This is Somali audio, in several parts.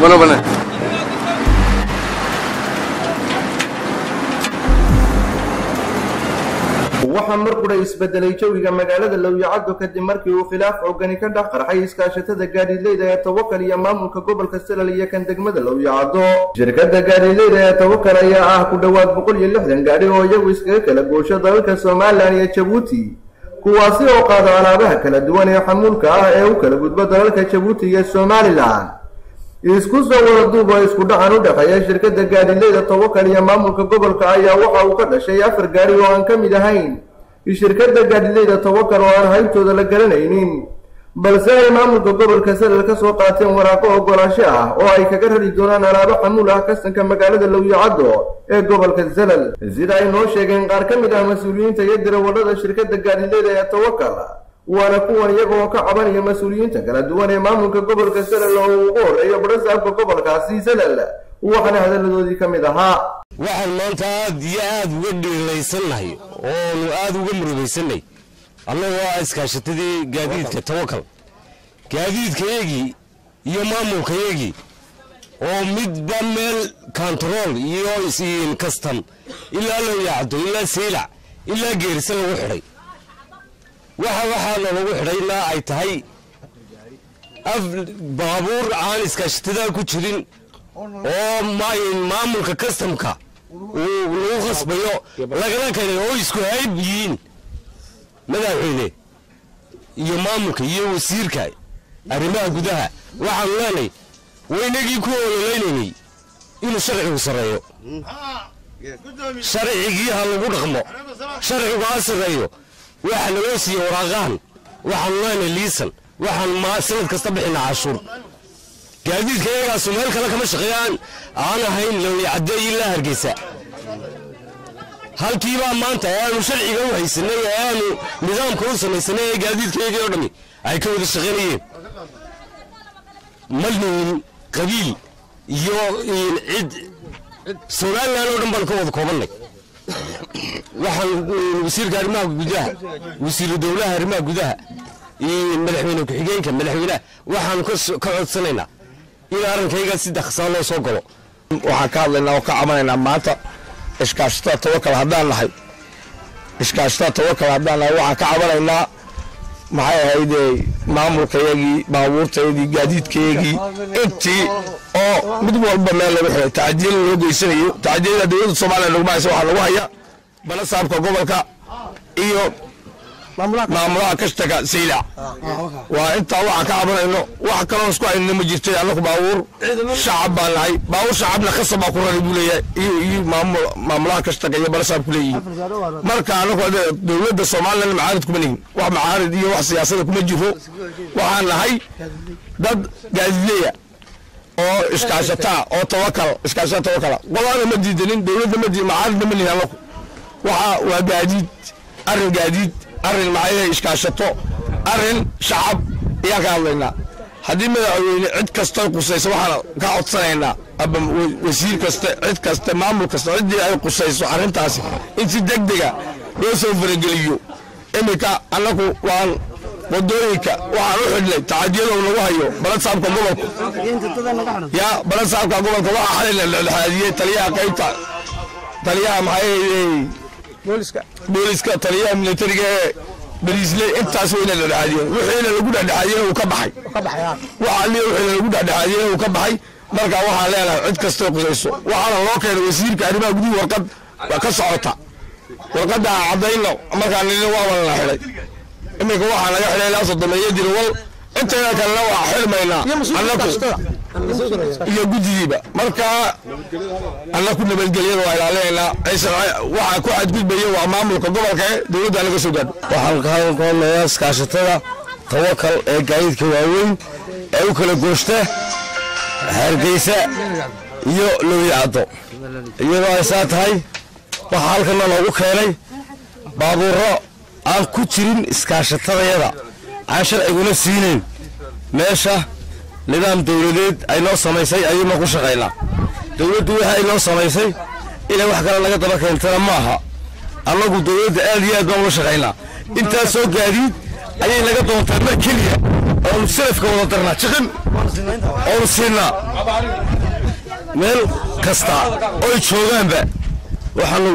Bueno, bueno. Waxaa mar qura isbedelay jawiga magaalada lowyacaddo kadib markii uu khilaaf xoogani ka dhex qarxay iskaashatada gaadiidleyda ee tawakal iyo maamulka gobolka salal iyo kan degmada lowyacaddo shirkadda gaadiidleyda ee tawakal ayaa ah ku dhowaad boqol iyo lixdan gaadhi oo iyagu iskaga kala goosho dalalka somalilan iyo jabuuti kuwaasi oo qaada alaabaha kala duwan ee xamuulka ah ee u kala gudbo dalalka jabuuti iyo somalilan isku soo wada duub oo isku dhacan u dhexeeya shirkadda gaadileyda tawakal iyo maamulka gobolka ayaa waxa uu ka dhashay afar gaadhi oo aan ka mid ahayn shirkadda gaadileyda tawakal oo aan haybtooda la garanaynin balse ay maamulka gobolka salal ka soo qaateen waraaqo ogolaansho ah oo ay kaga rari doonaan alaabo xamuul ah kastanka magaalada lowyacaddo ee gobolka salal sida ay noo sheegeen qaar ka mid ah mas'uuliyiinta iyo dirawallada shirkadda gaadileyda ee tawakal waana kuwan iyaga oo ka cabanaya mas'uuliyiinta kala duwan ee maamulka gobolka salal oo uu ugu horreeyo barasaabka gobolkaasi salal waxaana hadalladoodii ka mid ahaa. Waxaan maanta aad iyo aad uga dhiilaysannahay oonu aad uga murubaysanay annagoo ah iskaashatadii gaadiidka tawakal. Gaadiidkayagii iyo maamulkayagii oo midba meel kontarool iyo isiin kastam ilaa lowyacdo ilaa saylac ilaa geerisa lagu xidhay. Waxa waxaana lagu xidhaynaa ay tahay baabuur aan iskaashatadaa ku jirin oo maamulka kastamka uu lagu khasbayo lagala keenay oo isku hayb yihiin. Madaxweyne iyo maamulka iyo wasiirka. Arrimaha gudaha. Waxaanu leenay waynagii ku ololaynanay inuu sharcigu sarreeyo sharcigii ha lagu dhaqmo. Sharcigu ha sarreeyo waxa naloo siiye waraaqahan. Waxaanu leenay liisan. Waxaan sanad kasta bixinaa cashuur gaadiidka iyagaasu meel kale kama shaqeeyaan. Aan ahayn lowyacadde ilaa hargeysa. Halkiibaa maanta aanu sharciga u haysanay ee aanu nidaamka u samaysanay ee gaadiidka iyagii oo dhami ay ka wada shaqaynayeen malnuun qabiil iyo cid somalilan oo dhan baan ka wada koobannay. Waxaan wasiirka arrimaha gudaha wasiiru dowlaha arrimaha gudaha madaxweyne ku-xigeenka madaxweynaha waxaan ka codsanaynaa in arrinkayga si daksaa loo soo galo. Waxaan ka hadlaynaa oo ka cabanaynaa maanta iskaashatada tawakal haddaan nahay. Iskaashatada tawakal haddaan nahay waxaan ka cabanaynaa maxay ahayde maamulkayagii baabuurtayadii gaadiidkayagii intii oo mid walba meel lagu xiray tacdiyada loo geysanayo tacdiyada dowladda soomaaliya laguma haysa waxaa lagu haya balasaabka gobolka iyo maamulaha kashtaga saylac waa intaa waxaan ka cabanayno wax kaloo isku haynana ma jirto annaku baabuur. Shacab baan nahay baabuur shacabna khasab baa ku rari buu leeyahay. Iyo maamulaha kashtaga iyo balasaab ku leeyihiin. Marka annaku dowladda somalilan macaarid kuma nihin wax macaarid iyo wax siyaasada kuma jiro waxaan nahay dad gaadileya oo iskaashataa oo tawakal iskaashataa tawakala qolaana ma diidanin dowladda ma diidin macaaridna ma nihin annaku waxa waa gaadiid arrin gaadiid arrin maxay iskaashato arrin shacab ayaan ka hadlaynaa haddii madaxweyne cid kasta qusayso waxaan ka codsanaynaa aba wasiir kasta cid kasta maamul kasta ciddii ay qusayso arrintaasi in si deg dega loo soo farageliyo iminka annagu waan waddooyinka waxaan u xidhnay tacadiyadow lagu hayo balasaabka gobolka ya balasaabka gobolka waxaa xalay la dhexdhexaadiyey taliyaha qaybta taliyaha maxay booliska. Taliyaha militariga ee bariisle intaas weyna la dhexaadiyeen wixiina lagu dhexdhexaadiyena uu ka baxay. Waxa liya wixiina lagu dhexdhexaadiyena uu ka baxay. Marka waxaan leenahay cid kastoo qusayso waxaana loo keenay wasiirka arrimaha guduhu warqad ka socota. Warqadda caddayno markaan nidin waa wala la xidhay iminka waxaa laga xidhay ilaa soddomeeyo dirawal intayda kalena waa xidhmaynaa annaku iyo guddigiiba marka annaku nabadgelyada waa ilaalinaynaa waxaa ku xadgudbaya waa maamulka gobolka ee dowladda laga soo gaadho. Waxaan ka hadalkoonaya iskaashatada tawakal ee gaadiidka waaweyn ee u kala gooshta hargeysa iyo lowyacaddo iyadoo ay saa tahay waxaa halkana loogu keenay baabuuro aan ku jirin iskaashatadayada aan sharciguna siinayn meesha nidaam dowladeed ay noo samaysay ayuuna ku shaqaynaa dowladdu waxa ay noo samaysay inay wax kale laga daba keentana ma aha. Annagu dowladda aad iyo aad baan ula shaqaynaa intaas soo gaadiid ayay naga doontaa mar keliya oonu salafka wada darnaa jiqin! Oonu siinaa meel kasta oy joogaanba waxaanu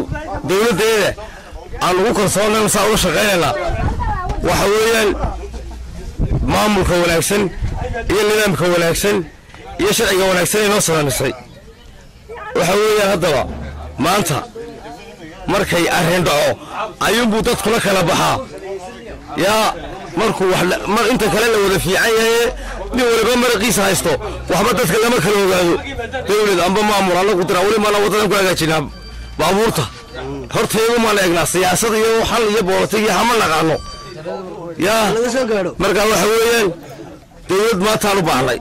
dowladdeeda aan ugu kalsoonnay saa ula shaqaynaynaa. Waxa weeyaan maamulka wanaagsan iyo nidaamka wanaagsan iyo sharciga wanaagsan ay noo samaysay waxa weeyaan haddaba maanta markay arrin dhaco ayuunbuu dadkula kala baxaa. Yaa markuu inta kale la wada fiican yahaye nin waliba maraqiisa haysto. Waxba dadka lama kala ogaado. Dowlad amba maamul annagu diraa weli maana waddadan ku hagaajinaa baabuurta horteedu maan eegnaa siyaasad iyo xal iyo boolatigi hama naqaano marka waxa weeyaan dowlad maantaan u baahnay